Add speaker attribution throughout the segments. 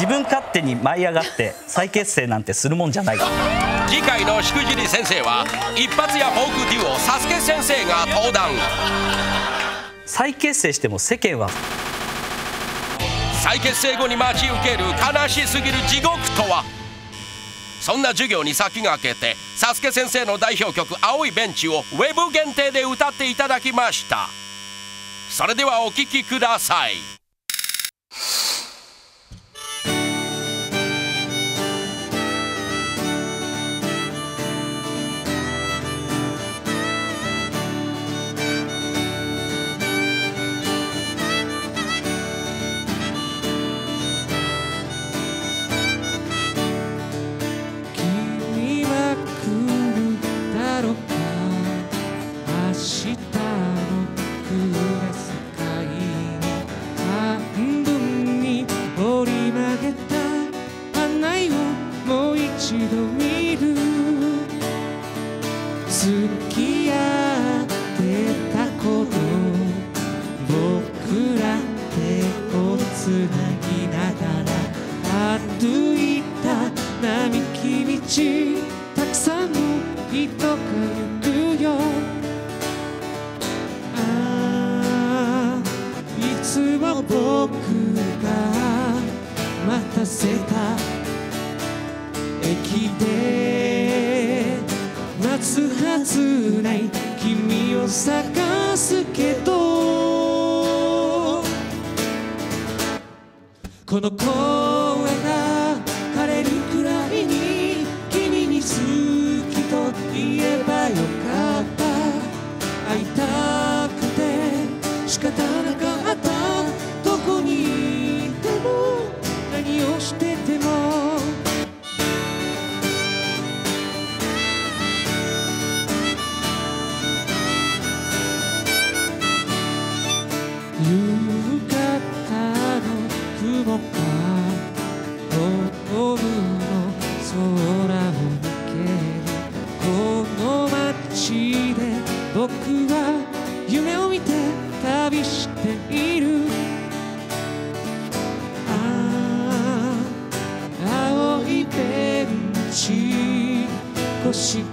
Speaker 1: 自分勝手に舞い上がって再結成なんてするもんじゃない。
Speaker 2: 次回のしくじり先生は一発屋フォークデュオサスケ先生が登壇。
Speaker 1: 再結成しても世間は。
Speaker 2: 再結成後に待ち受ける悲しすぎる地獄とは？そんな授業に先駆けてサスケ先生の代表曲「青いベンチ」をウェブ限定で歌っていただきました。それではお聴きください
Speaker 3: 付き合ってたこと僕ら手をつなぎながら歩いた並木道たくさんの人が行くよ。あいつも僕が待たせた駅で。つない。君を探すけど。この声雲がホームの空を抜けるこの街で僕は夢を見て旅しているああ青いベンチ腰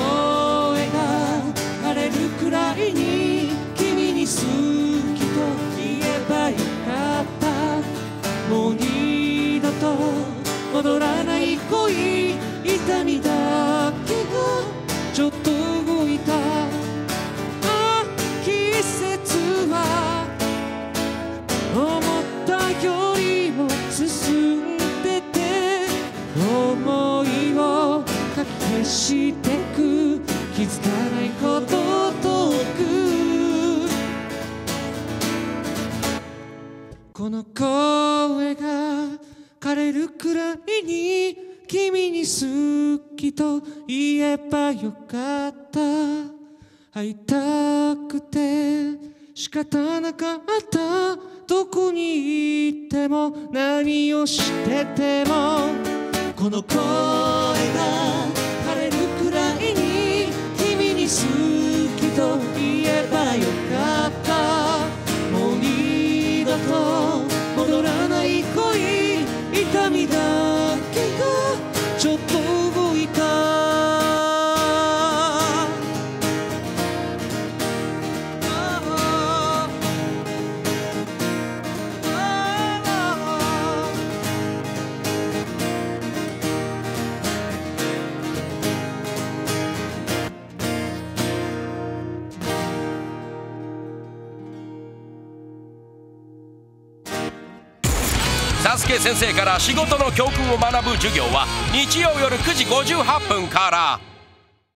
Speaker 3: 声が枯れるくらいに君に好きと言えばよかったもう二度と戻らない恋痛みだけがちょっと動いた。あ季節は思ったよりも進んでて思いをかき消して。気づかないこと遠く。この声が枯れるくらいに君に好きと言えばよかった。会いたくて仕方なかった。どこにいても何をしてても。この声が君
Speaker 2: サスケ先生から仕事の教訓を学ぶ授業は日曜夜9時58分から。